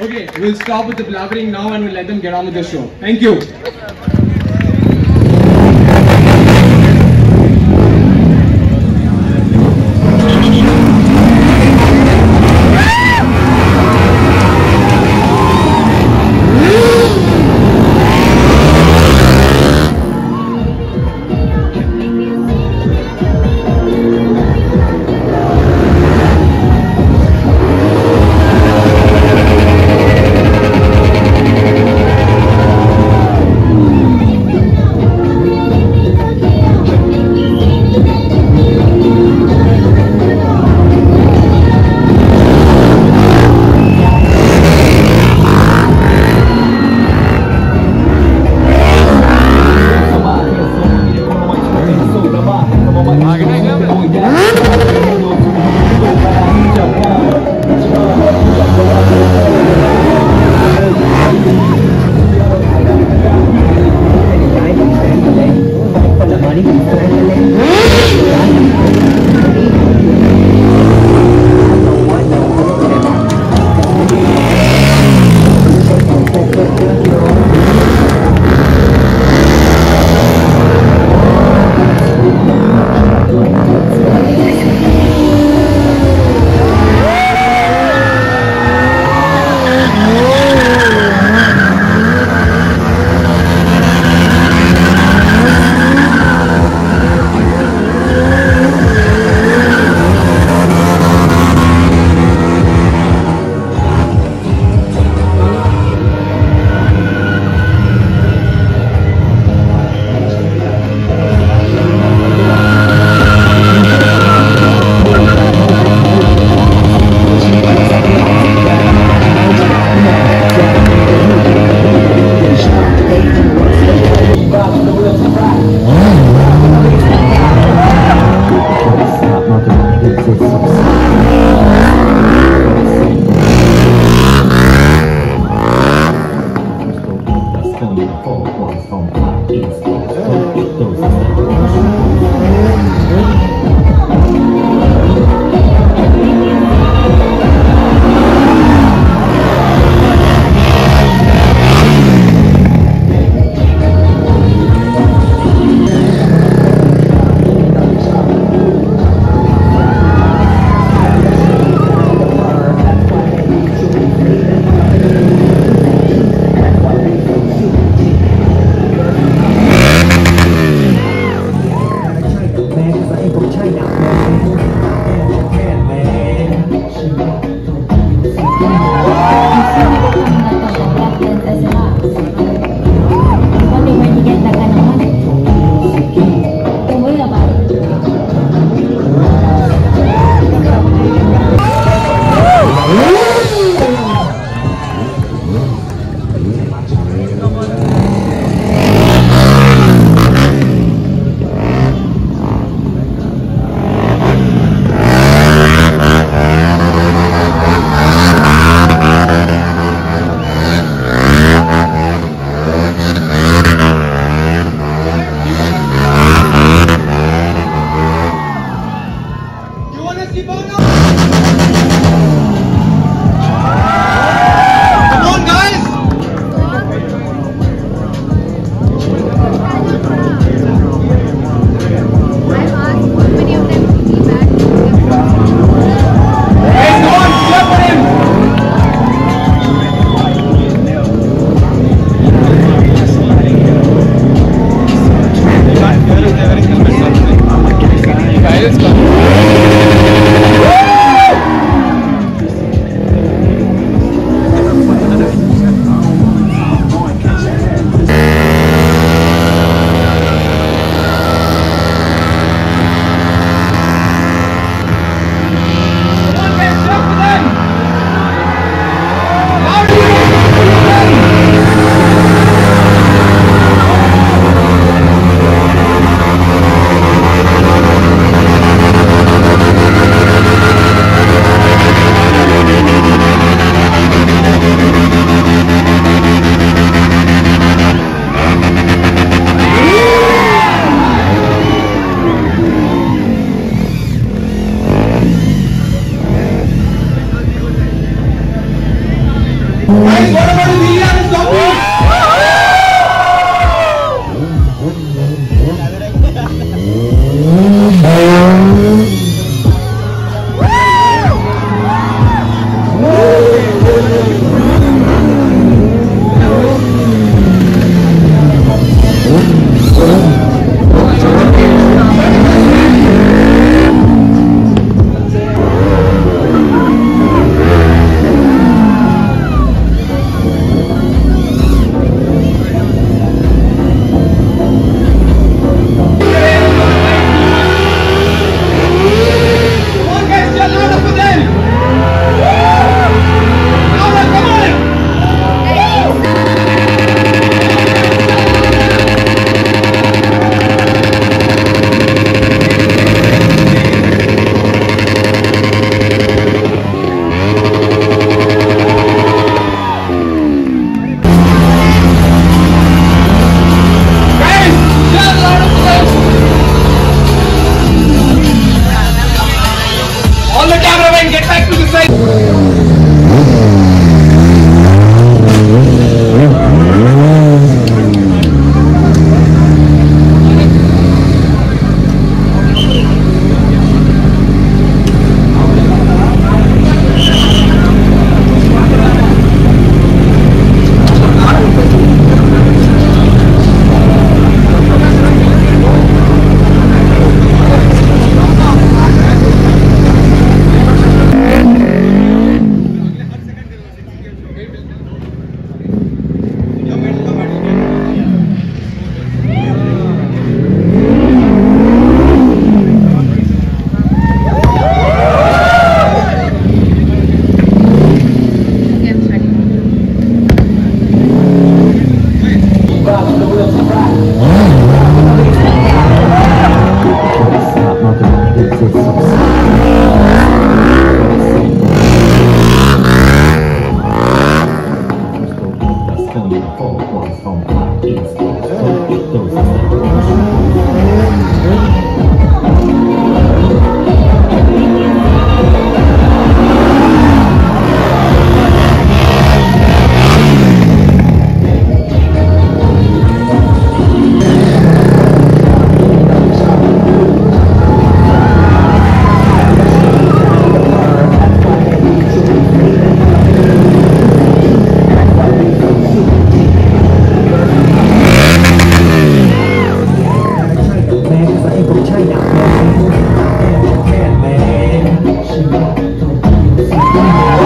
Okay, we'll stop with the blabbering now and we'll let them get on with the show. Thank you. Maak het The Thank you. Woo!